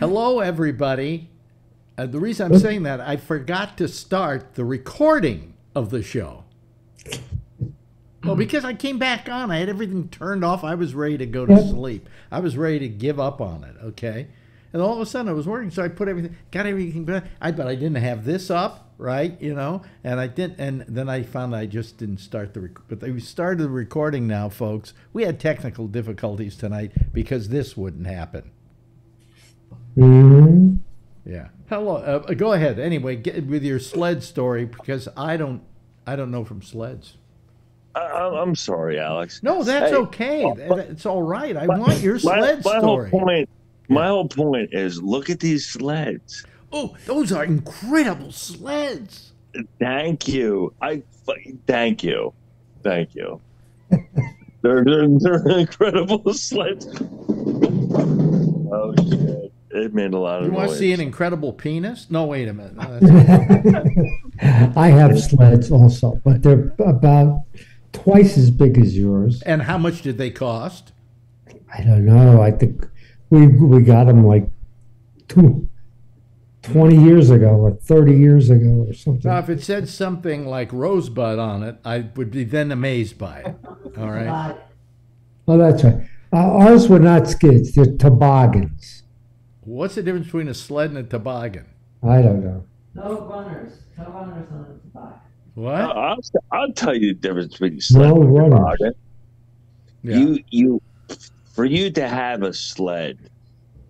Hello, everybody. Uh, the reason I'm saying that, I forgot to start the recording of the show. Well, because I came back on, I had everything turned off. I was ready to go to sleep. I was ready to give up on it. Okay, and all of a sudden it was working. So I put everything, got everything. But I but I didn't have this up, right? You know, and I didn't. And then I found I just didn't start the. Rec- but we started the recording now, folks. We had technical difficulties tonight because this wouldn't happen. Mhm. Yeah. Hello. Uh, go ahead. Anyway, get with your sled story because I don't. I don't know from sleds. I, I- I'm sorry, Alex. No, that's Hey, okay. well, That- It's all right. I want your my, sled my story. whole point. My whole point is look at these sleds. Oh, those are incredible sleds. Thank you. I thank you, thank you. they're, they're they're incredible sleds. Oh shit! It made a lot of You want to see an incredible penis? No, wait a minute. No, I have sleds also, but they're about twice as big as yours. and how much did they cost? I don't know. I think we we got them like two, 20 years ago or 30 years ago or something. Now, if it said something like Rosebud on it, I would be then amazed by it. All right. Oh, that's right. Uh, ours were not skids, they're toboggans. What's the difference between a sled and a toboggan? I don't know. No runners. No runners on the back. What? I'll, I'll tell you the difference between sled No and runners. toboggan. Yeah. You you for you to have a sled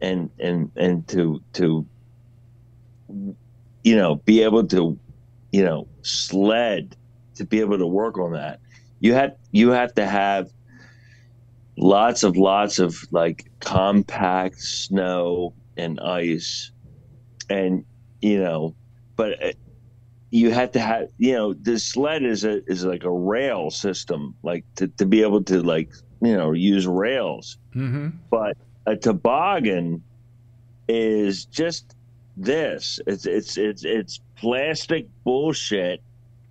and and and to to you know be able to you know sled to be able to work on that you have you have to have lots of lots of like compact snow and ice and you know but uh, you have to have you know the sled is a is like a rail system like to, to be able to like you know use rails Mm-hmm. but a toboggan is just this it's it's it's it's plastic bullshit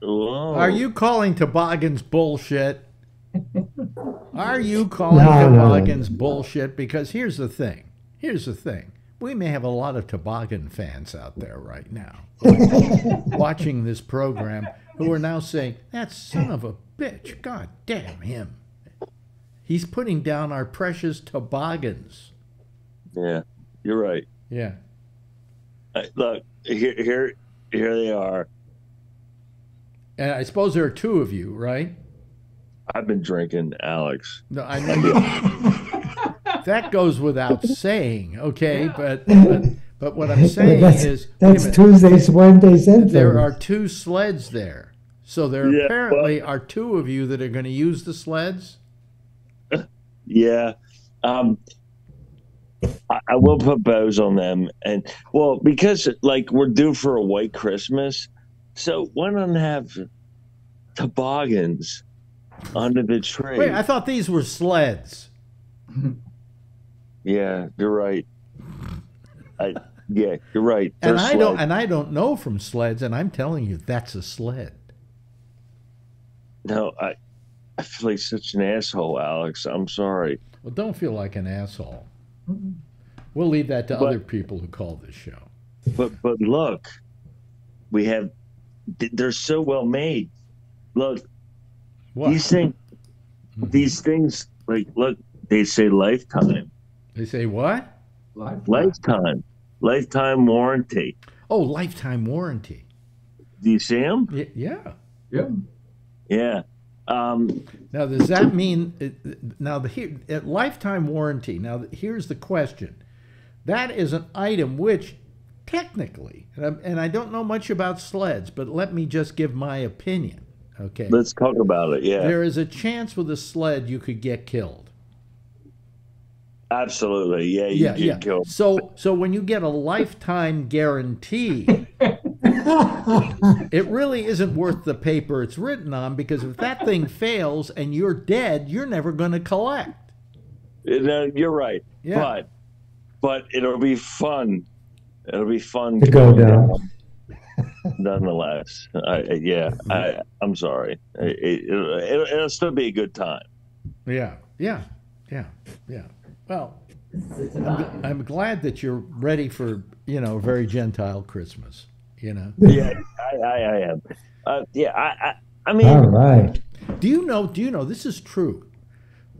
Whoa. Are you calling toboggans bullshit? Are you calling No, no, no. toboggans bullshit? Because here's the thing. Here's the thing. We may have a lot of toboggan fans out there right now watching this program who are now saying, that son of a bitch, god damn him. He's putting down our precious toboggans. yeah you're right Yeah. Look here here here they are And I suppose there are two of you, right? i've been drinking alex No, I know. that goes without saying, okay? But but, but what I'm saying that's is, that's minute, Tuesdays, Wednesdays, and there are two sleds there. So there Yeah, apparently are two of you that are going to use the sleds. Yeah. Um, I, I will put bows on them. And, well, because like we're due for a white Christmas, so why not have toboggans under the tree? Wait, I thought these were sleds. Yeah, you're right. I, yeah, you're right. And They're I don't and I don't know from sleds, and I'm telling you that's a sled. No, I, I feel like such an asshole, Alex. I'm sorry. Well, don't feel like an asshole. We'll leave that to But- other people who call this show. But but look, we have. They're so well made. Look, What? these things, Mhm. these things, like look, they say lifetime, They say what? lifetime, lifetime warranty. Oh, lifetime warranty. Do you see them? Y- yeah. Yeah. Um, Now, does that mean now the here at lifetime warranty? Now, here's the question: That is an item which, technically, and, I'm, and I don't know much about sleds, but let me just give my opinion. Okay, let's talk about it. Yeah, there is a chance with a sled you could get killed. Absolutely. Yeah, you Yeah, get yeah. killed. So, so when you get a lifetime guarantee, it really isn't worth the paper it's written on because if that thing fails and you're dead, you're never going to collect. Uh, no, you're right. Yeah. But but it'll be fun. It'll be fun To go down. Nonetheless, I, yeah, I, I'm sorry. It, it, it'll, it'll still be a good time. Yeah, yeah, yeah, yeah. Well, This is a I'm. I'm glad that you're ready for you know a very gentile Christmas. You know. Yeah, I, I, I am. Uh, yeah, I, I, I mean, All right. Do you know? Do you know this is true?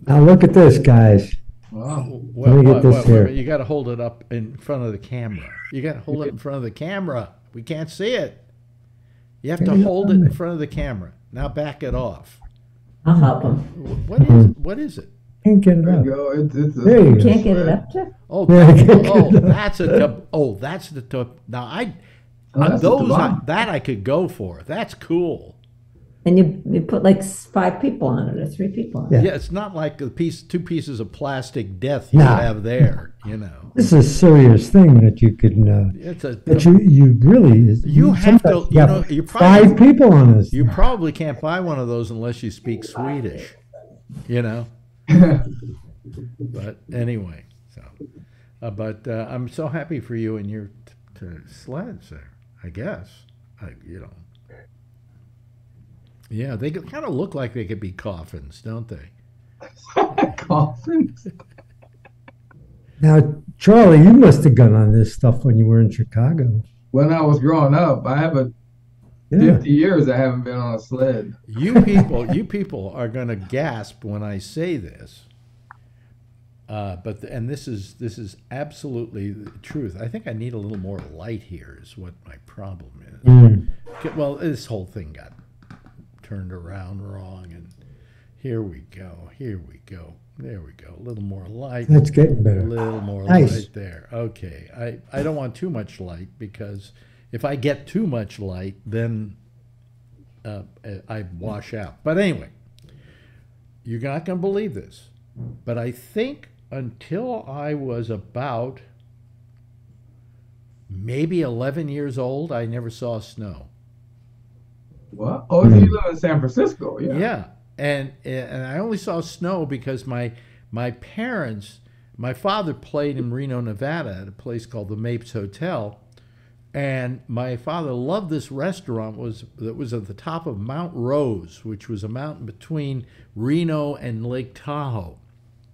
Now look at this, guys. Wow. Well, me get what- this what- here. You got to hold it up in front of the camera. You got to hold it in front of the camera. We can't see it. You have to hold it in front of the camera. Now back it off. I'll help him. What is what is it? Can't get it There you up. go. It's, it's a, There you go. Can't get it up to? Oh, Yeah, that- I oh, that's a oh, that's the tub. Now I Oh, on those I, that I could go for. That's cool. And you, you put like five people on it or three people on it. Yeah. Yeah, it's not like a piece, two pieces of plastic death you No. have there. You know, This is a serious thing that you can. Uh, it's a. that you you really You have to- sometimes you have know, you probably- five people on this. You probably can't buy one of those unless you speak Swedish, you know. but anyway, so, uh, but uh, I'm so happy for you and your t- t- sleds there. I guess, I, you know. Yeah, they kind of look like they could be coffins, don't they? Coffins. Now, Charlie, you must have gone on this stuff when you were in Chicago. When I was growing up, I have a Yeah. 50 years I haven't been on a sled. You people, you people are going to gasp when I say this. Uh, but the, and this is this is absolutely the truth. I think I need a little more light here. Is what my problem is. Mm. Well, this whole thing got turned around wrong, and here we go. Here we go. There we go. A little more light. That's getting better. A little more Nice. light there. Okay. I, I don't want too much light because if I get too much light, then uh, I wash out. But anyway, you're not going to believe this. But I think until I was about maybe 11 years old, I never saw snow. What? Oh, you live in San Francisco? Yeah. Yeah, and and I only saw snow because my my parents, my father played in Reno, Nevada, at a place called the Mapes Hotel, and my father loved this restaurant was that was at the top of Mount Rose, which was a mountain between Reno and Lake Tahoe,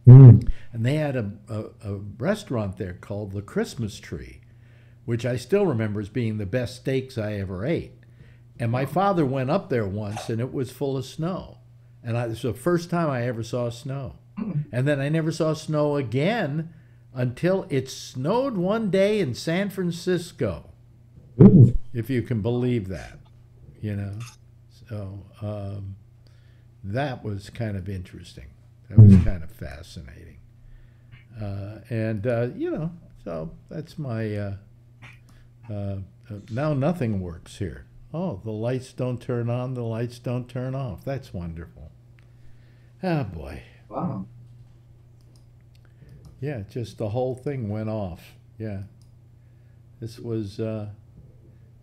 Mm. and they had a, a, a restaurant there called the Christmas Tree, which I still remember as being the best steaks I ever ate. And my father went up there once, and it was full of snow. And I, it was the first time I ever saw snow. And then I never saw snow again until it snowed one day in San Francisco, Ooh. if you can believe that. You know, so um, that was kind of interesting. That was kind of fascinating. Uh, and uh, you know, so that's my. Uh, uh, uh, now nothing works here. Oh, the lights don't turn on. The lights don't turn off. That's wonderful. Ah, boy. Wow. Yeah, just the whole thing went off. Yeah. This was uh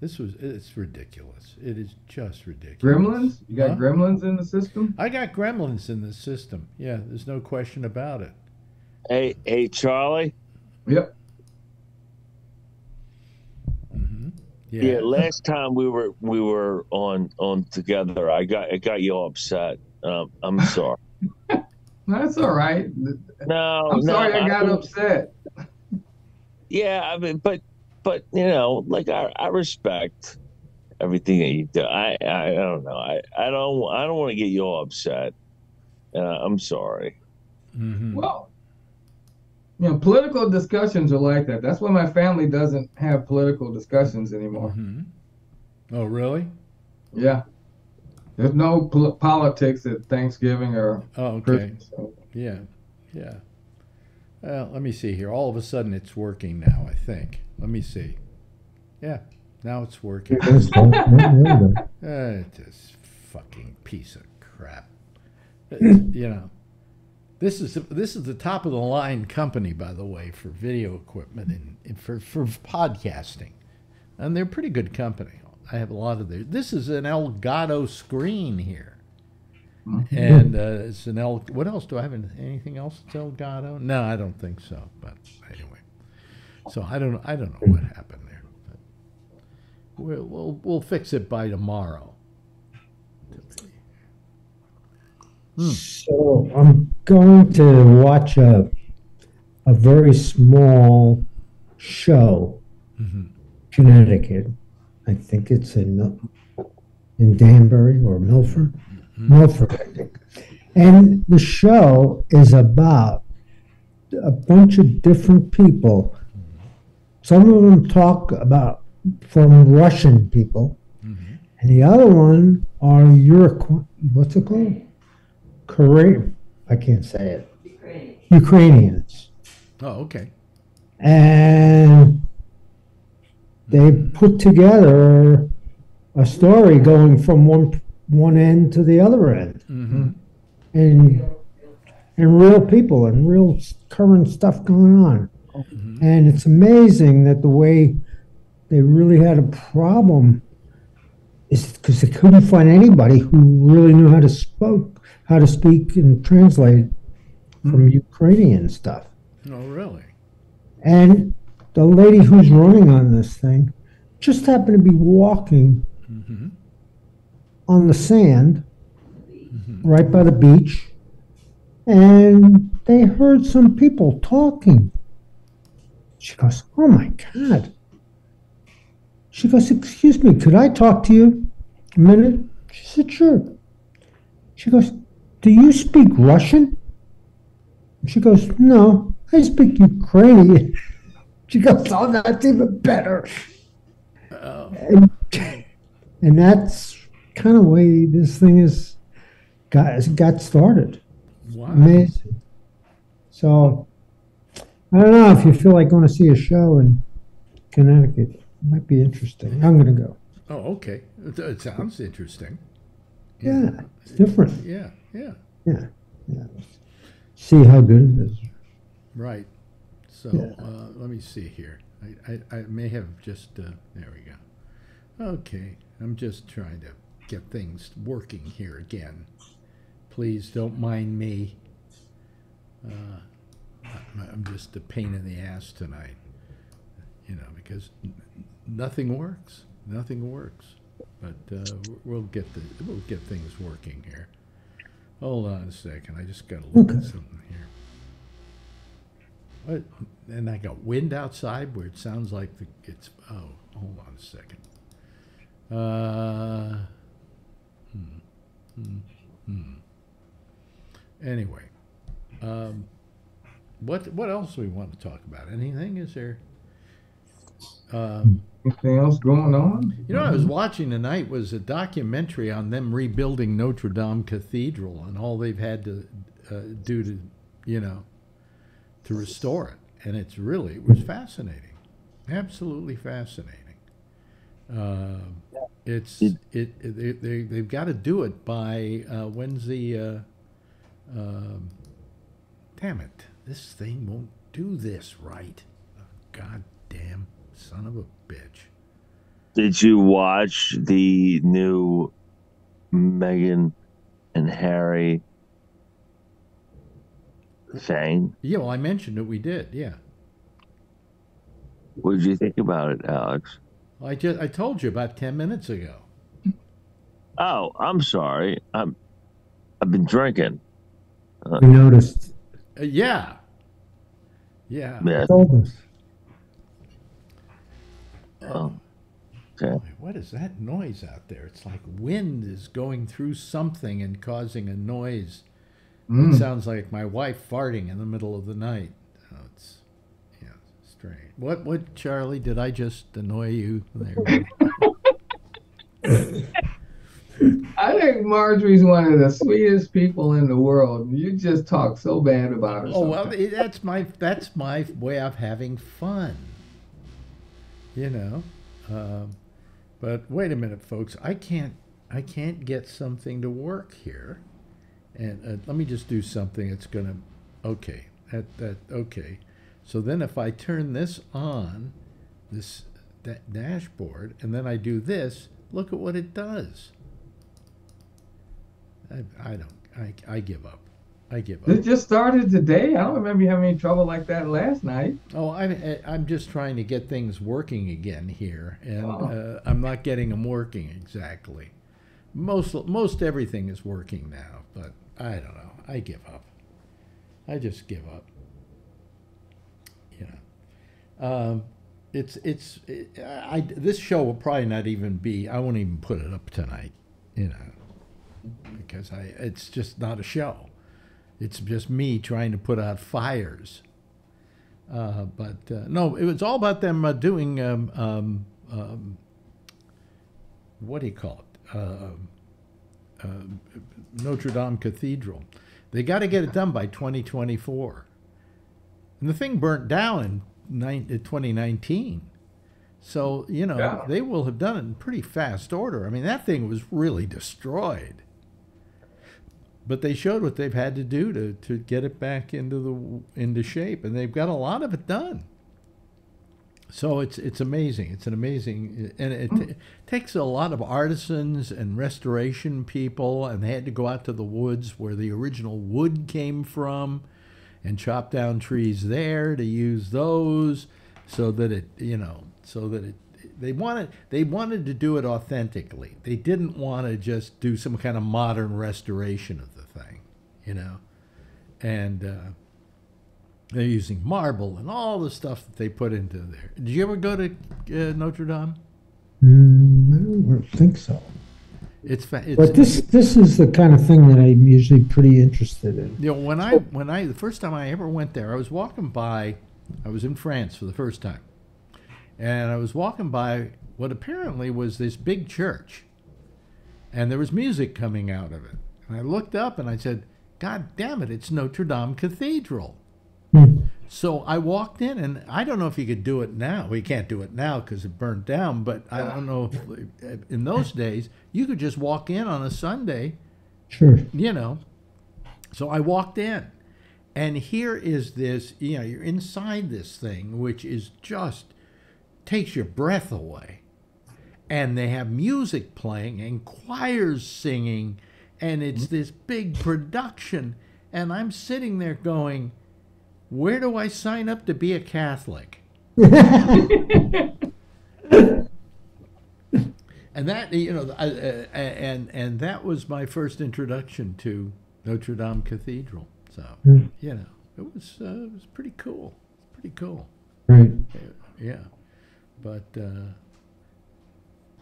this was it's ridiculous. It is just ridiculous. Gremlins? You got Huh? gremlins in the system? I got gremlins in the system. Yeah, there's no question about it. hey, hey, Charlie. Yep. hmm Yeah. Yeah. last time we were we were on on together, I got I got you all upset. Um, I'm sorry. That's all right. No, I'm no, sorry I got I- upset. Yeah, I mean, but but you know, like I, I respect everything that you do. I, I I don't know. I I don't I don't want to get you all upset. Uh, I'm sorry. hmm Well, you know, political discussions are like that. That's why my family doesn't have political discussions anymore. hmm Oh, really? Yeah. There's no pol- politics at Thanksgiving or Oh, okay. Christmas. Yeah. Yeah. Well, let me see here. All of a sudden it's working now, I think. Let me see. Yeah. Now it's working. There's one. Yeah, there you go. Uh, this fucking piece of crap. It's- you know, this is this is the top of the line company, by the way, for video equipment and, and for for podcasting, and they're pretty good company. I have a lot of their. This is an Elgato screen here, and uh, it's an El. What else do I have? Anything else? It's Elgato? No, I don't think so. But anyway, so I don't I don't know what happened there. But we'll we'll, we'll fix it by tomorrow. So I'm going to watch a a very small show, Mhm. Connecticut. I think it's in in Danbury or Milford, I think. And the show is about a bunch of different people. Some of them talk about from Russian people, Mhm. and the other one are Uriqu- what's it called? Korean. I can't say it. Ukrainians. Oh, okay. And they put together a story going from one one end to the other end, hmm and and real people and real current stuff going on. And it's amazing that the way they really had a problem is because they couldn't find anybody who really knew how to spoke how to speak and translate from Ukrainian stuff. Oh, really? And the lady who's running on this thing just happened to be walking on the sand right by the beach, and they heard some people talking. She goes, Oh my God. She goes, Excuse me, could I talk to you a minute? She said, Sure. She goes, Do you speak Russian? She goes, No, I speak Ukrainian. She goes, Oh, that's even better. Oh, And, and that's kind of way this thing is got got started. wow. Amazing. So I don't know if you feel like going to see a show in Connecticut. It might be interesting. I'm going to go. Oh, okay. It, sounds interesting. Yeah, it's different. Yeah, yeah. Yeah, yeah. See how good it is. Right. So Yeah. uh, let me see here. I, I, I may have just, uh, there we go. Okay. I'm just trying to get things working here again. Please don't mind me. Uh, I'm just a pain in the ass tonight. You know, because nothing works. Nothing works. But uh, we'll get the we'll get things working here. Hold on a second. I just got to look at something here. What? And I got wind outside where it sounds like the, it's. Oh, hold on a second. Uh, hmm, hmm. Anyway, um, what what else do we want to talk about? Anything? Is there? Um, Anything else going on? you know, I was watching tonight was a documentary on them rebuilding Notre Dame Cathedral and all they've had to uh, do to, you know, to restore it, and it's really it was fascinating, absolutely fascinating. Uh, it's it, it they, they they've got to do it by uh, when's the uh, um, damn it this thing won't do this right, god damn son of a bitch. Did you watch the new Meghan and Harry thing? Yeah, well, I mentioned that we did. Yeah, What did you think about it, Alex? I just I told you about ten minutes ago. Oh, I'm sorry. I'm I've been drinking. We noticed. Uh, yeah, yeah. Yeah. Told us. Oh, okay. Boy, what is that noise out there? It's like wind is going through something and causing a noise. It Mm. sounds like my wife farting in the middle of the night. Oh, it's yeah, What what Charlie? Did I just annoy you there? I think Marjorie's one of the sweetest people in the world. You just talk so bad about her. oh well, sometimes. it- that's my that's my way of having fun. You know, um, but wait a minute, folks. I can't I can't get something to work here, and uh, let me just do something that's gonna. Okay, that that okay. So then, if I turn this on, this da- dashboard, and then I do this, look at what it does. I, I don't. I, I give up. I give up. It just started today. I don't remember you having any trouble like that last night. Oh, I, I'm just trying to get things working again here, and Oh. uh, I'm not getting them working exactly. Most most everything is working now, but I don't know. I give up. I just give up. Um, it's it's it, I this show will probably not even be. I won't even put it up tonight, you know, because I it's just not a show. It's just me trying to put out fires. Uh, but uh, no, it was all about them uh, doing um, um, um, what do you call it? Uh, um, Notre Dame Cathedral. They got to get it done by 2024. And the thing burnt down in Uh, 2019. So, you know, Yeah. they will have done it in pretty fast order. I mean, that thing was really destroyed. But they showed what they've had to do to, to get it back into the into shape, and they've got a lot of it done. So it's it's amazing. It's an amazing, uh, and it t- takes a lot of artisans and restoration people, and they had to go out to the woods where the original wood came from, and chop down trees there to use those, so that it you know so that it they wanted they wanted to do it authentically. They didn't want to just do some kind of modern restoration of the thing, you know, and. Uh, they're using marble and all the stuff that they put into there. Did you ever go to uh, Notre Dame? Mm, I don't think so. It's, it's But this this is the kind of thing that I'm usually pretty interested in. you know when I when I the first time I ever went there, I was walking by. I was in France for the first time, and I was walking by what apparently was this big church, and there was music coming out of it. And I looked up and I said, "God damn it! It's Notre Dame Cathedral." So I walked in, and I don't know if you could do it now. We can't do it now because it burned down. But I don't know if uh, in those days you could just walk in on a Sunday, Sure. you know. So I walked in, and here is this. You know, you're inside this thing, which is just takes your breath away, and they have music playing and choirs singing, and it's mm-hmm. this big production. And I'm sitting there going, where do I sign up to be a Catholic? and that you know, I, uh, and and that was my first introduction to Notre Dame Cathedral. So Hmm. you know, it was uh, it was pretty cool. Pretty cool. Right. Yeah, but uh,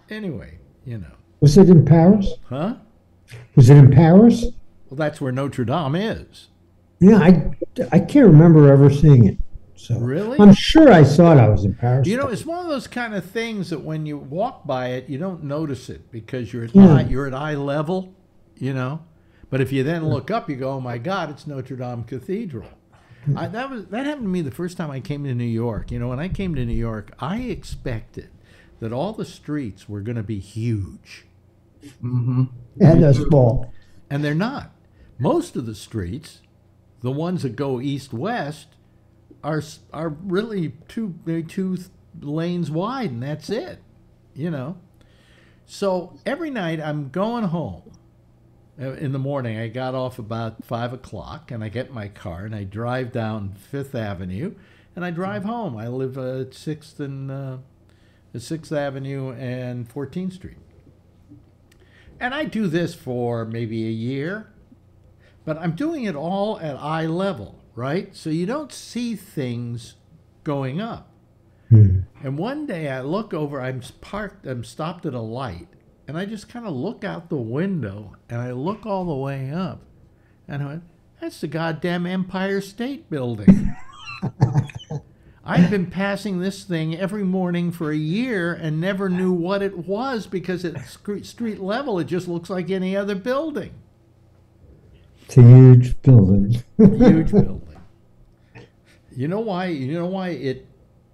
anyway, you know, Was it in Paris? huh? Was it in Paris? Well, that's where Notre Dame is. Yeah, I, I can't remember ever seeing it. So Really? I'm sure I thought I was in Paris. You know, it's one of those kind of things that when you walk by it, you don't notice it because you're at Yeah. eye, you're at eye level, you know. But if you then look up, you go, "Oh my God, it's Notre Dame Cathedral." I, that was that happened to me the first time I came to New York. You know, when I came to New York, I expected that all the streets were going to be huge, Mm-hmm. and a small. and they're not. Most of the streets, the ones that go east west, are are really two maybe two th- lanes wide, and that's it. You know. So every night I'm going home. Uh, In the morning, I got off about five o'clock, and I get in my car and I drive down Fifth Avenue, and I drive home. I live at Sixth and uh, Sixth Avenue and Fourteenth Street, and I do this for maybe a year, but I'm doing it all at eye level, right? So you don't see things going up. Hmm. And one day I look over, I'm parked, I'm stopped at a light, and I just kind of look out the window and I look all the way up, and I went, that's the goddamn Empire State Building. I've been passing this thing every morning for a year and never knew what it was because at street street level it just looks like any other building. It's a huge building. huge building. You know why? You know why it?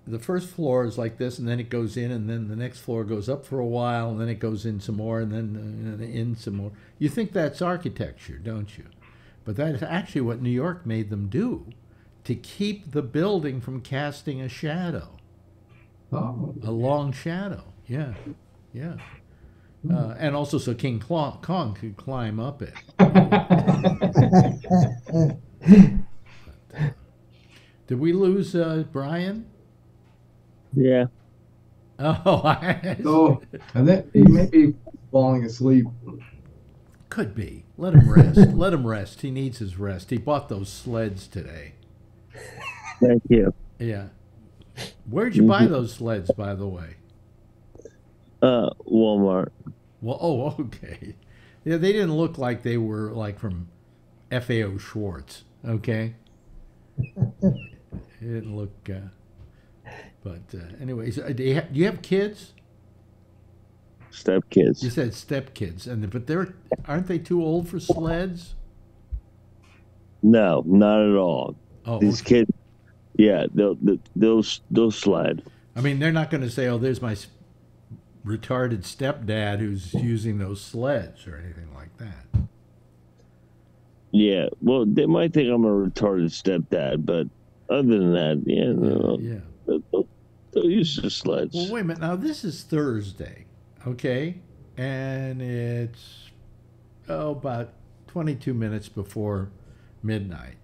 The first floor is like this, and then it goes in, and then the next floor goes up for a while, and then it goes in some more, and then uh, in some more. You think that's architecture, don't you? But that is actually what New York made them do, to keep the building from casting a shadow, Oh. a long shadow. Yeah, yeah. Uh, and also so King Kong, Kong could climb up it. Did we lose uh, Brian? Yeah. Oh, I, So, and then he may be falling asleep. could be. Let him rest. Let him rest. He needs his rest. He bought those sleds today. Thank you. Yeah. Where'd you buy those sleds, by the way? Uh, Walmart. Well, oh, okay. Yeah, they didn't look like they were like from FAO Schwarz. Okay. it didn't look. Uh, but uh, anyways, uh, do you, ha- do you have kids? Step kids. You said stepkids, and but they're aren't they too old for sleds? No, not at all. Oh, These okay. kids, yeah, they'll they'll they'll, they'll. I mean, they're not going to say, "Oh, there's my s- retarded stepdad who's using those sleds" or anything like that. Yeah, well, they might think I'm a retarded stepdad, but other than that, yeah, no, Yeah. they'll, they'll, they'll use the sleds. Well, wait a minute. Now this is Thursday, okay, and it's oh about twenty-two minutes before midnight.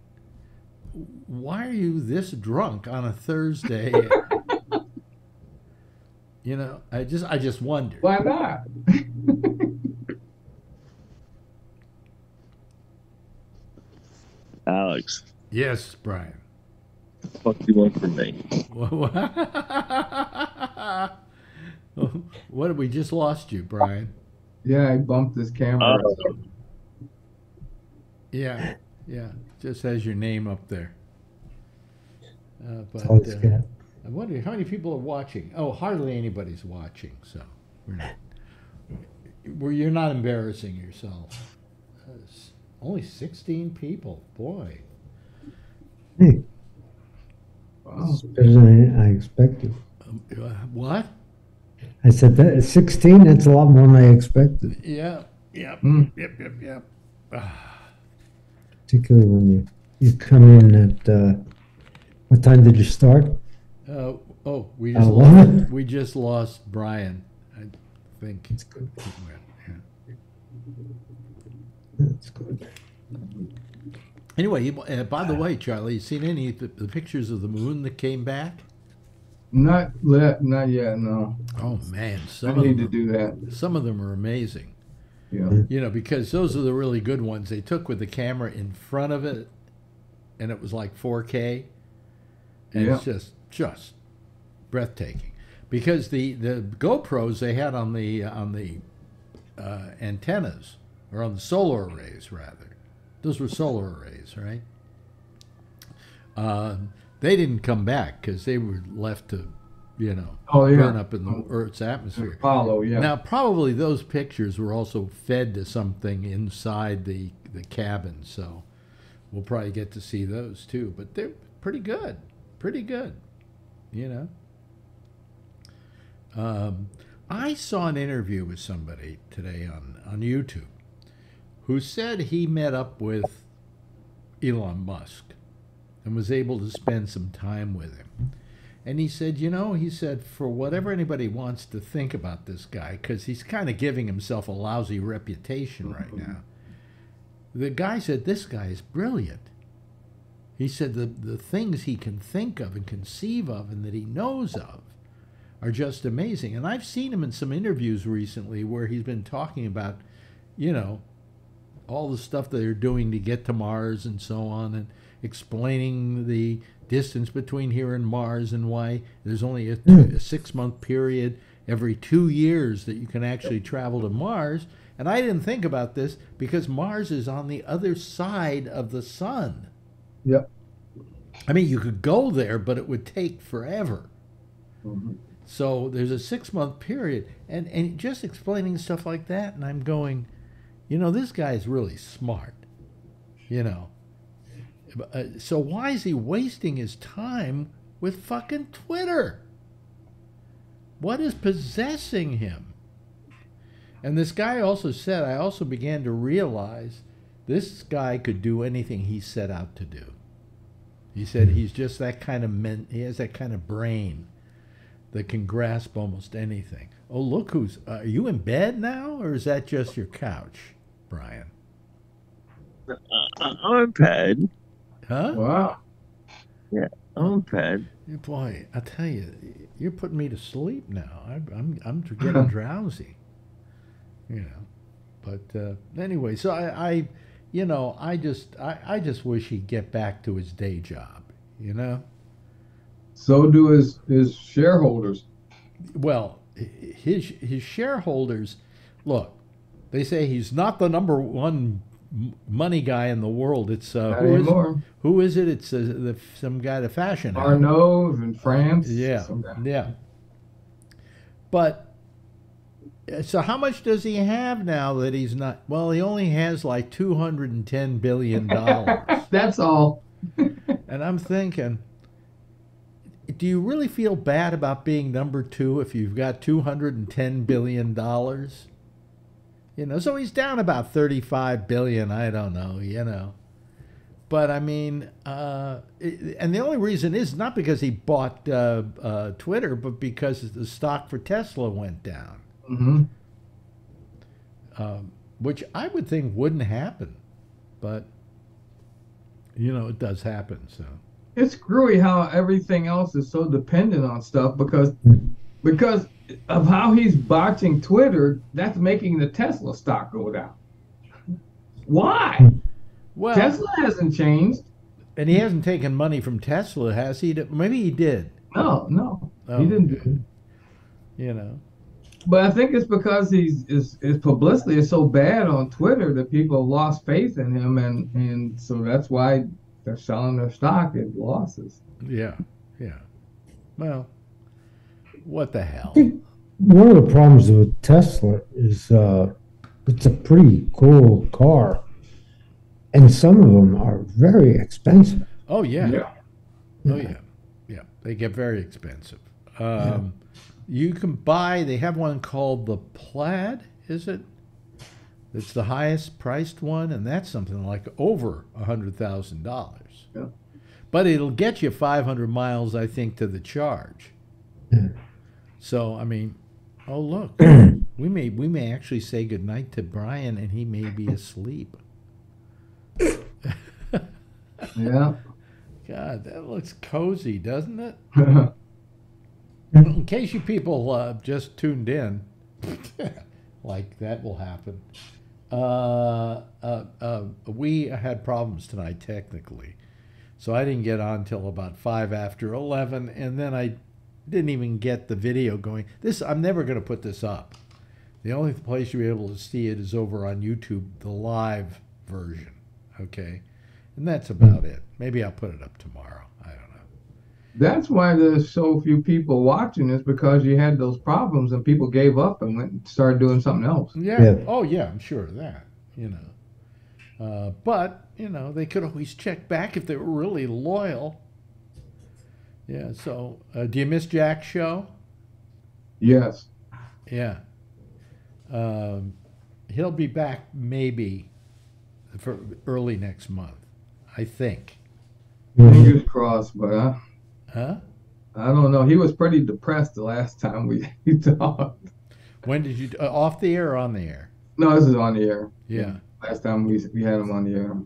Why are you this drunk on a Thursday? you know, I just I just wondered. Why not? Alex, Yes, Brian. what do you want from me? what did we just lost you, Brian? Yeah, I bumped this camera. Uh, Yeah, yeah. Just has your name up there. Uh, but That's uh, got. I wonder how many people are watching. Oh, hardly anybody's watching, so we're not. Where you're not embarrassing yourself. Uh, only 16 people, boy. Hey, Wow. it's better than I I expected. Um, uh, what? I said that 16, that's a lot more than I expected, Yeah, yep, Hmm. yep, yep, yep. particularly when you, you come in at, uh, what time did you start? Uh, oh, we just Uh, lost, we just lost Brian. I think. That's good. Yeah. That's good. Anyway, uh, by the way, Charlie, you seen any of the, the pictures of the moon that came back? Not lit, not yet. No, Oh man, I some of need to them, do that. are, some of them are amazing. Yeah. You know, because those are the really good ones. They took with the camera in front of it, and it was like 4K, and it's just just breathtaking. Because the the GoPros they had on the on the uh, antennas or on the solar arrays rather, those were solar arrays, right? Um, they didn't come back because they were left to, you know, Oh yeah. burn up in the Earth's atmosphere. Follow. Yeah. Now, probably those pictures were also fed to something inside the, the cabin, so we'll probably get to see those too. But they're pretty good, pretty good, you know. Um, I saw an interview with somebody today on, on YouTube who said he met up with Elon Musk and was able to spend some time with him. And he said, you know, he said, for whatever anybody wants to think about this guy, because he's kind of giving himself a lousy reputation right now. The guy said, this guy is brilliant. He said the, the things he can think of and conceive of and that he knows of are just amazing. And I've seen him in some interviews recently where he's been talking about, you know, all the stuff that they're doing to get to Mars and so on, and explaining the distance between here and Mars and why there's only a, two, a six month period every two years that you can actually travel to Mars. And I didn't think about this because Mars is on the other side of the sun. Yep. I mean, you could go there, but it would take forever. Mhm. So there's a six month period, and and just explaining stuff like that, and I'm going, you know, this guy's really smart, you know. Uh, so why is he wasting his time with fucking Twitter? What is possessing him? And this guy also said, I also began to realize this guy could do anything he set out to do. He said he's just that kind of men. He has that kind of brain that can grasp almost anything. Oh, look who's. Uh, are you in bed now, or is that just your couch, Brian? I- I'm in bed. Huh? Wow. Yeah, I'm in bed. Boy, I tell you, you're putting me to sleep now. I, I'm I'm getting drowsy. You know, but uh, anyway, so I, I, you know, I just I, I just wish he'd get back to his day job. You know, So do his his shareholders. Well, his his shareholders, look, they say he's not the number one money guy in the world. It's uh, who is anymore. who is it? It's uh, the, some guy, the fashion. Arnault in France. Yeah, yeah. But so, how much does he have now that he's not? Well, he only has like two hundred and ten billion dollars, That's all. and I'm thinking, do you really feel bad about being number two if you've got two hundred and ten billion dollars? You know, so he's down about thirty-five billion. I don't know. You know. But I mean, uh, and the only reason is not because he bought uh, uh, Twitter, but because the stock for Tesla went down, hmm um, which I would think wouldn't happen, but you know it does happen. So It's screwy how everything else is so dependent on stuff because because of how he's botching Twitter. That's making the Tesla stock go down. Why? well, Tesla hasn't changed. and he hasn't taken money from Tesla, has he? Maybe he did. No, no, Oh, he didn't. okay. You know. But I think it's because he's his, his publicity is so bad on Twitter that people have lost faith in him, and and so that's why they're selling their stock at losses. Yeah. Yeah. Well, what the hell? I think one of the problems with Tesla is uh, it's a pretty cool car, and some of them are very expensive. Oh yeah. Yeah. Oh yeah, yeah. They get very expensive. Um, You can buy. They have one called the Plaid. Is it? It's the highest priced one, and that's something like over a hundred thousand dollars. Yeah. But it'll get you five hundred miles, I think, to the charge. So I mean, oh look, we may we may actually say goodnight to Brian, and he may be asleep. Yeah. God, that looks cozy, doesn't it? In case you people uh, just tuned in, like that will happen. Uh, uh, uh, we had problems tonight technically, so I didn't get on till about five after eleven, and then I didn't even get the video going. This I'm never going to put this up. The only place you'll be able to see it is over on YouTube, the live version. Okay, and that's about it. Maybe I'll put it up tomorrow. I don't know. That's why there's so few people watching is because you had those problems and people gave up and went and started doing something else. Yeah. Yeah. Oh, yeah. I'm sure of that. You know. Uh, but you know, they could always check back if they were really loyal. Yeah. So, uh, do you miss Jack's show? Yes. Yeah. Um, he'll be back maybe for early next month, I think. Fingers crossed, but uh, Huh? I don't know. He was pretty depressed the last time we we talked. When did you uh, off the air or on the air? No, this is on the air. Yeah. Last time we we had him on the air.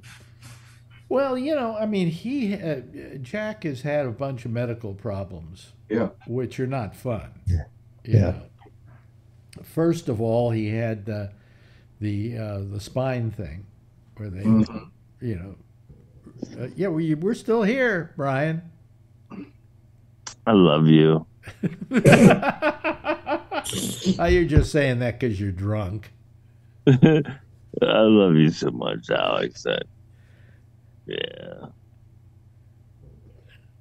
Well, you know, I mean, he uh, Jack has had a bunch of medical problems. Yeah. which are not fun. Yeah. Yeah. know. First of all, he had uh, the uh, the spine thing, where they, Mhm. you know, uh, yeah, we, we're still here, Brian. I love you. oh, you're just saying that because you're drunk. I love you so much, Alex. Yeah.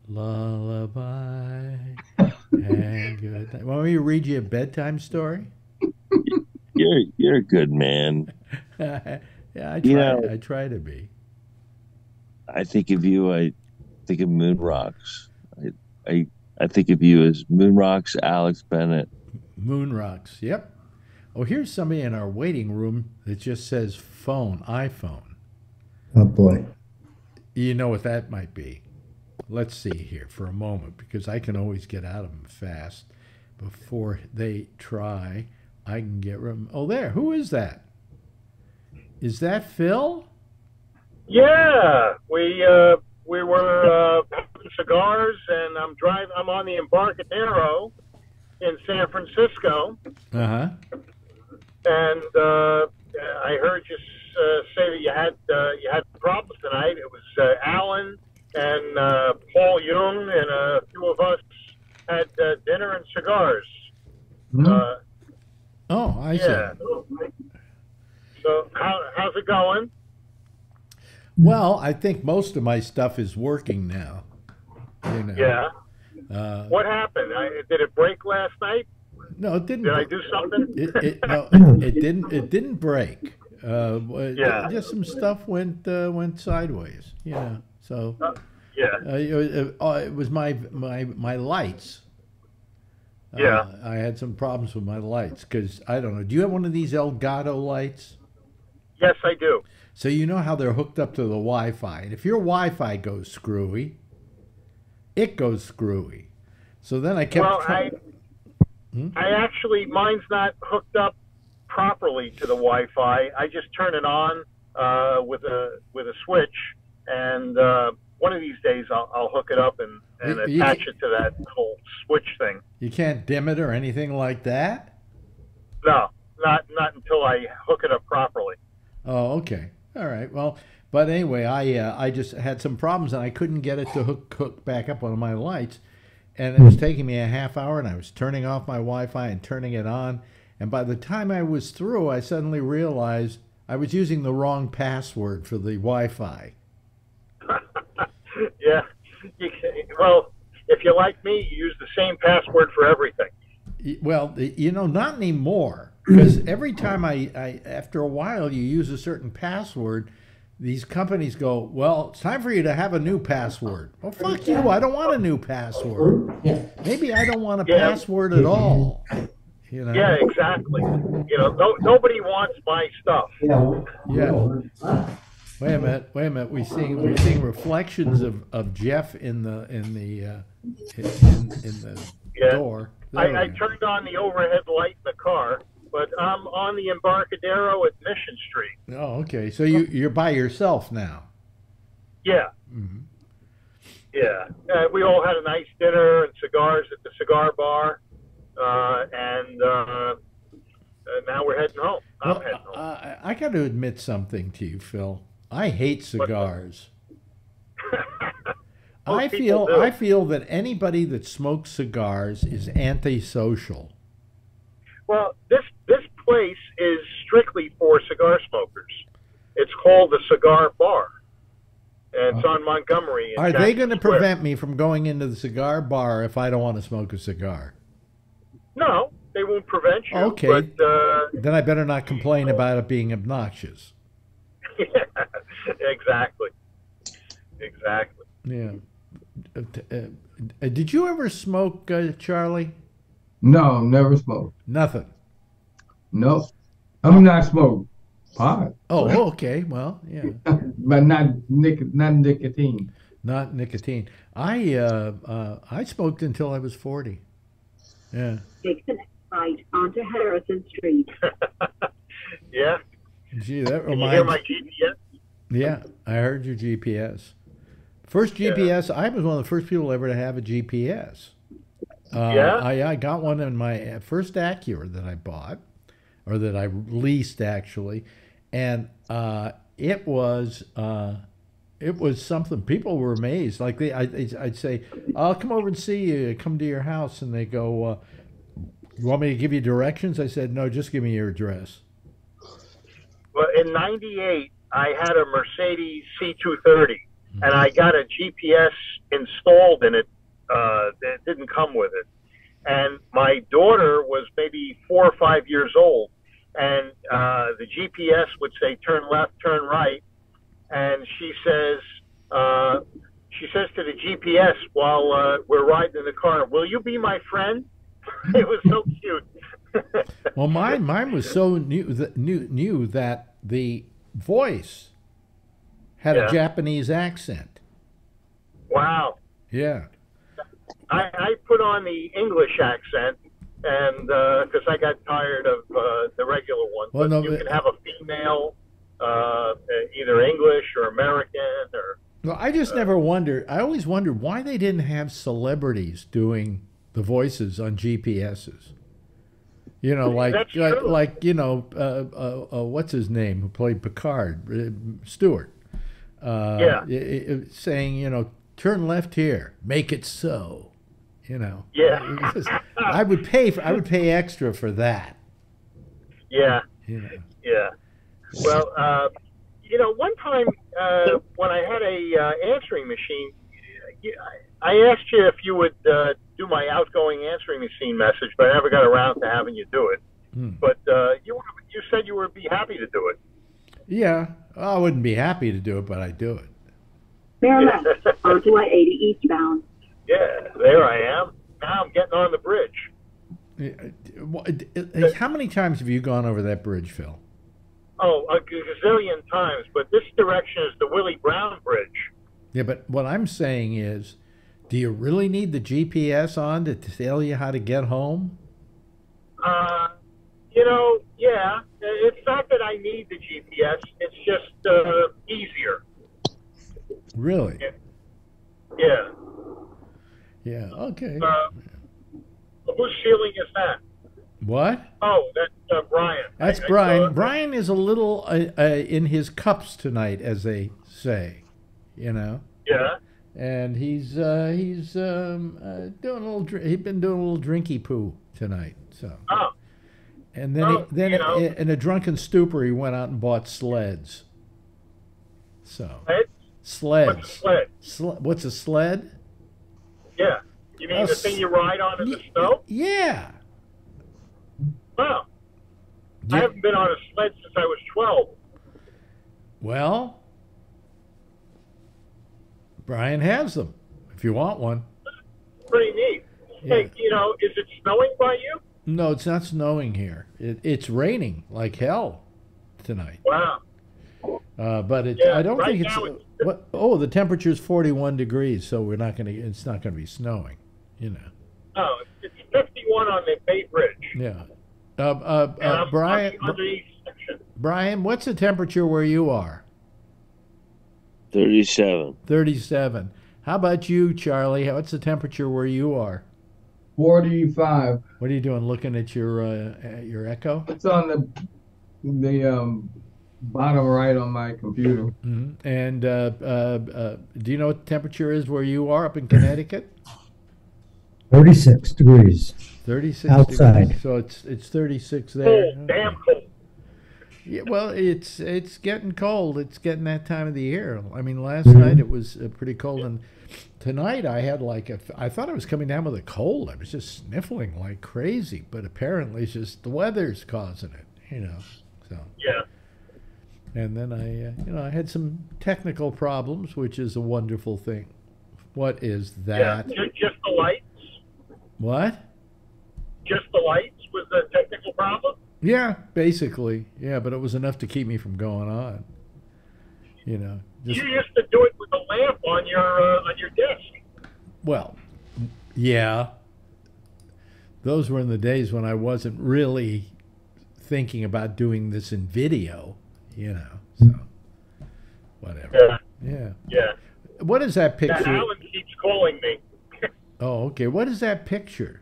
Lullaby and good night. Want me to read you a bedtime story? You're you're a good man. yeah, I try. You know- I try to be. I think of you. I think of Moon Rocks. I I, I think of you as Moon Rocks, Alex Bennett. Moon rocks. Yep. Oh, here's somebody in our waiting room that just says phone, iPhone. Oh boy. You know what that might be. Let's see here for a moment because I can always get out of them fast before they try. I can get rid Oh, there. Who is that? Is that Phil? Yeah, we uh, we were uh, having cigars, and I'm driving. I'm on the Embarcadero in San Francisco, Uh huh. and uh, I heard you uh, say that you had uh, you had problems tonight. It was uh, Alan and uh, Paul Jung and a few of us had uh, dinner and cigars. Hmm? Uh, Oh, I yeah. see. So how, how's it going? Well, I think most of my stuff is working now. You know. Yeah. Uh, What happened? I, did it break last night? no, it didn't. Did I do something? It, it, no, it, it didn't. It didn't break. Uh, Yeah. Just some stuff went uh, went sideways. You know. So Yeah. uh, it, uh, it was my my my lights. Uh, Yeah. I had some problems with my lights because I don't know. Do you have one of these Elgato lights? Yes, I do. So you know how they're hooked up to the Wi-Fi, and if your Wi-Fi goes screwy, it goes screwy. So then I kept. Well, try- I, Hmm? I actually mine's not hooked up properly to the Wi-Fi. I just turn it on uh, with a with a switch, and uh, one of these days I'll, I'll hook it up and, and You- you attach can- it to that little switch thing. you can't dim it or anything like that. No, not not until I hook it up properly. Oh, okay. All right. Well, but anyway, I uh, I just had some problems and I couldn't get it to hook hook back up on my lights, and it was taking me a half hour, and I was turning off my Wi-Fi and turning it on, and by the time I was through, I suddenly realized I was using the wrong password for the Wi-Fi. yeah. You can, well, if you're like me, you use the same password for everything. Well, you know, not anymore. Because every time I, I, after a while, you use a certain password, these companies go, "Well, it's time for you to have a new password." Well, fuck you! I don't want a new password. Maybe I don't want a Yeah. password at all. You know? Yeah, exactly. You know, no, nobody wants my stuff. Yeah. Wait a minute. Wait a minute. We see we're seeing reflections of, of Jeff in the in the uh, in, in the Yeah. door. There I, I turned on the overhead light in the car, but I'm on the Embarcadero at Mission Street. Oh, okay. So you you're by yourself now. Yeah, hmm yeah. Uh, we all had a nice dinner and cigars at the cigar bar, uh, and uh, uh, now we're heading home. I'm Well, heading home. I, I got to admit something to you, Phil. I hate cigars. I feel do. I feel that anybody that smokes cigars is antisocial. Well, this place is strictly for cigar smokers. It's called the Cigar Bar, and it's on Montgomery. in Are they going to Square. prevent me from going into the cigar bar if I don't want to smoke a cigar? No, they won't prevent you. Okay. But uh, Then I better not complain about it being obnoxious. yeah, exactly, exactly. Yeah. Uh, uh, uh, did you ever smoke, uh, Charlie? No, never smoked. Nothing. No, I'm not smoke pot, Oh, okay. Well, yeah. but not nic- not nicotine. Not nicotine. I uh, uh, I smoked until I was forty. Yeah. Take the next right onto Harrison Street. Yeah. Gee, that Can you hear my GPS? Yeah, I heard your GPS. First GPS. I was one of the first people ever to have a GPS. Uh, Yeah? I, I got one in my uh, first Acura that I bought, or that I leased actually, and uh, it was uh, it was something. People were amazed. Like they, I, I'd say, "I'll come over and see you. Come to your house," and they go, uh, "You want me to give you directions?" I said, "No, just give me your address." Well, in '98, I had a Mercedes C230, and I got a GPS installed in it. Uh, that didn't come with it, and my daughter was maybe four or five years old, and uh, the GPS would say turn left, turn right, and she says. Uh, she says to the GPS while uh, we're riding in the car, "Will you be my friend?" it was so cute. Well, mine mine was so new that new new that the voice had Yeah. a Japanese accent. wow. Yeah. I, I put on the English accent, and because I got tired of uh, the regular one. Well, no, you can have a female, uh, either English or American, or Well, I just never wondered. I always wondered why they didn't have celebrities doing the voices on GPSs. You know, like like, like you know, uh, uh, uh, what's his name who played Picard, uh, Stewart. Uh, Yeah. i- i- saying you know, turn left here, make it so. You know. Yeah. It's just- I would pay for I would pay extra for that. Yeah. You know. Yeah. Well, uh, you know, one time uh, when I had a uh, answering machine, I asked you if you would uh, do my outgoing answering machine message, but I never got around to having you do it. Hmm. But uh, you you said you would be happy to do it. Yeah. I wouldn't be happy to do it, but I do it. Bear left onto I-80 eastbound. Yeah, there I am. I'm getting on the bridge. Uh, what- uh, How many times have you gone over that bridge, Phil? Oh, a gazillion times. But this direction is the Willie Brown Bridge. Yeah, but what I'm saying is, do you really need the GPS on to tell you how to get home? Uh, you know, yeah. It's not that I need the GPS. It's just uh, easier. Really? Yeah. Yeah. Okay. Uh, whose ceiling is that? What? Oh, that's uh, Brian. That's I- I Brian. saw- Brian is a little uh, uh, in his cups tonight, as they say. You know. Yeah. and he's uh, he's um, uh, doing a little. Dr- he's been doing a little drinky poo tonight. So, Oh, and then Oh, he, then you know. in a drunken stupor, he went out and bought sleds. So sled? sleds. What's a sled? Sle- what's a sled? Yeah. You mean A the thing you ride on in the snow? Yeah. Wow. I haven't been on a sled since I was 12. well, Brian has them. If you want one. Pretty neat. Yeah. Hey, you know, is it snowing by you? No, it's not snowing here. It, it's raining like hell tonight. Wow. Uh, but it, Yeah, I don't right think it's. Now it's- what, oh, the temperature is 41 degrees, so we're not going to. It's not going to be snowing. You know. Oh, it's 51 on the Bay Bridge. Yeah. Uh, uh, And uh, Brian, on the underneath section. Brian, what's the temperature where you are? 37. 37. How about you, Charlie? What's the temperature where you are? 45. What are you doing? Looking at your uh, at your Echo? It's on the the um, bottom right on my computer. hmm And uh, uh, uh, do you know what the temperature is where you are up in Connecticut? 36 degrees. 36 Outside. degrees. So it's it's 36 there. Cold, damn cold. Yeah, well, it's it's getting cold. It's getting that time of the year. I mean, last Mhm. night it was uh, pretty cold, and tonight I had like a. I thought I was coming down with a cold. I was just sniffling like crazy, but apparently it's just the weather's causing it. You know, so. Yeah. And then I, uh, you know, I had some technical problems, which is a wonderful thing. What is that? Ju- Just the lights? What? Just the lights was the technical problem? Yeah, basically. Yeah, but it was enough to keep me from going on. You know, just You used to do it with a lamp on your uh, on your desk. Well, yeah. Those were in the days when I wasn't really thinking about doing this in video, you know. So, whatever. Yeah. Yeah. Yeah. What is that Yeah, picture? Alan keeps calling me. Oh, okay. What is that picture?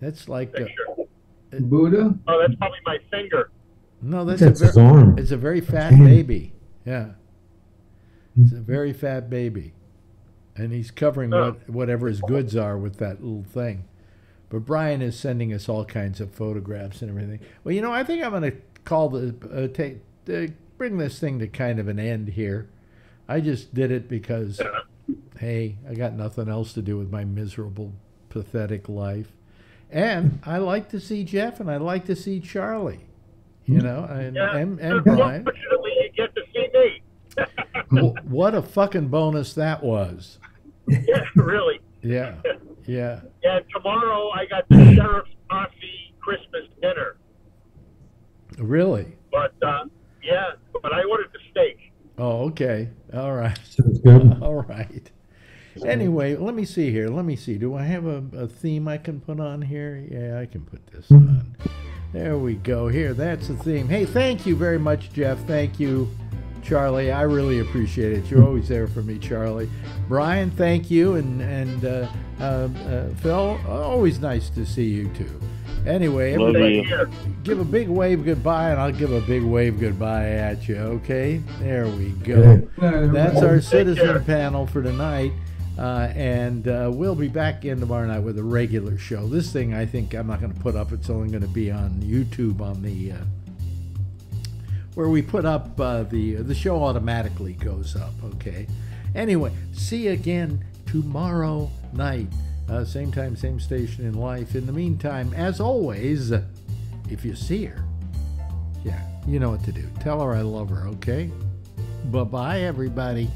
That's like uh, Picture. Buddha? Oh, that's probably my finger. no, that's That's a his very, arm. it's a very fat baby. Yeah, it's a very fat baby, and he's covering Oh. what whatever his goods are with that little thing. But Brian is sending us all kinds of photographs and everything. Well, you know, I think I'm going to call the uh, take uh, bring this thing to kind of an end here. I just did it because, hey, I got nothing else to do with my miserable, pathetic life, and I like to see Jeff and I like to see Charlie. You know, and Yeah. and, and Brian. Unfortunately, you get to see me. Wh- what a fucking bonus that was. yeah, really. Yeah, yeah. Yeah, tomorrow I got the sheriff's posse Christmas dinner. Really? But uh, yeah, but I ordered the steak. Oh, okay. All right. Sounds good. All right. Anyway, let me see here. Let me see. Do I have a, a theme I can put on here? Yeah, I can put this on. There we go. Here, that's the theme. Hey, thank you very much, Jeff. Thank you, Charlie. I really appreciate it. You're always there for me, Charlie. Brian, thank you, and and uh, uh, uh, Phil. Always nice to see you too. Anyway, Love everybody, you. Give a big wave goodbye, and I'll give a big wave goodbye at you. Okay, there we go. Good. No, no, That's our citizen panel for tonight. Uh, and uh, we'll be back in tomorrow night with a regular show. This thing, I think, I'm not going to put up. It's only going to be on YouTube on the uh, where we put up uh, the the show automatically goes up. Okay. Anyway, see you again tomorrow night, uh, same time, same station in life. In the meantime, as always, if you see her, yeah, you know what to do. Tell her I love her. Okay. Bye bye, everybody.